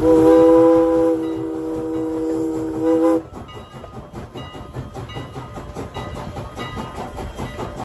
Música